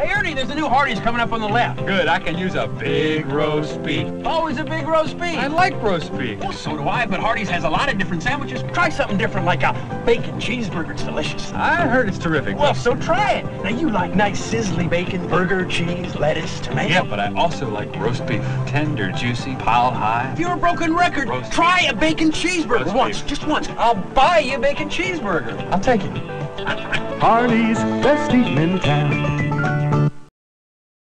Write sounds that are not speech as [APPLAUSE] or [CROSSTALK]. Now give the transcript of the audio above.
Hey, Ernie, there's a new Hardee's coming up on the left. Good, I can use a big roast beef. Always a big roast beef. I like roast beef. Well, so do I, but Hardee's has a lot of different sandwiches. Try something different like a bacon cheeseburger. It's delicious. I heard it's terrific. Well, so try it. Now, you like nice sizzly bacon, burger, cheese, lettuce, tomato. yeah, but I also like roast beef. Tender, juicy, pile high. If you're a broken record, Roast try a bacon cheeseburger Roast once, beef. just once. I'll buy you a bacon cheeseburger. I'll take it. [LAUGHS] Hardee's, best eating in town.